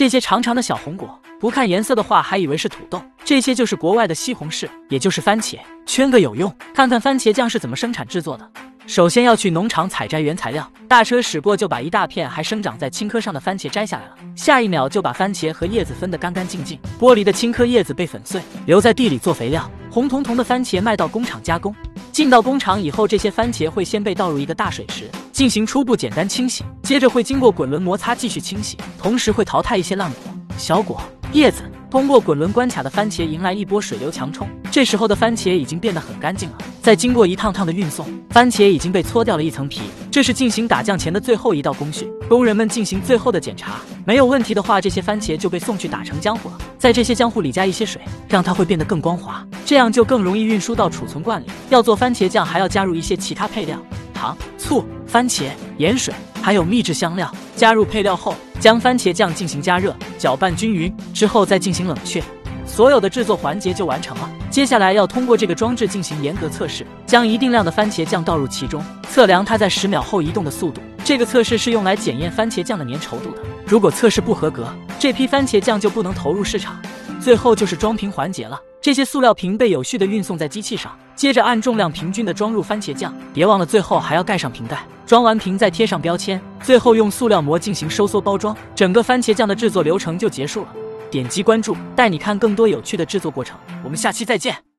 这些长长的小红果，不看颜色的话，还以为是土豆。这些就是国外的西红柿，也就是番茄。圈个有用，看看番茄酱是怎么生产制作的。首先要去农场采摘原材料，大车驶过就把一大片还生长在青稞上的番茄摘下来了。下一秒就把番茄和叶子分得干干净净，剥离的青稞叶子被粉碎，留在地里做肥料。红彤彤的番茄卖到工厂加工。进到工厂以后，这些番茄会先被倒入一个大水池，进行初步简单清洗，接着会经过滚轮摩擦继续清洗，同时会淘汰一些烂果、小果、叶子。通过滚轮关卡的番茄迎来一波水流强冲，这时候的番茄已经变得很干净了。再经过一趟趟的运送，番茄已经被搓掉了一层皮。这是进行打酱前的最后一道工序，工人们进行最后的检查，没有问题的话，这些番茄就被送去打成浆糊了。在这些浆糊里加一些水，让它会变得更光滑，这样就更容易运输到储存罐里。要做番茄酱，还要加入一些其他配料，糖、醋、番茄、盐水，还有秘制香料。加入配料后。将番茄酱进行加热，搅拌均匀之后再进行冷却，所有的制作环节就完成了。接下来要通过这个装置进行严格测试，将一定量的番茄酱倒入其中，测量它在十秒后移动的速度。这个测试是用来检验番茄酱的粘稠度的。如果测试不合格，这批番茄酱就不能投入市场。最后就是装瓶环节了，这些塑料瓶被有序的运送在机器上，接着按重量平均的装入番茄酱，别忘了最后还要盖上瓶盖。装完瓶再贴上标签，最后用塑料膜进行收缩包装，整个番茄酱的制作流程就结束了。点击关注，带你看更多有趣的制作过程。我们下期再见。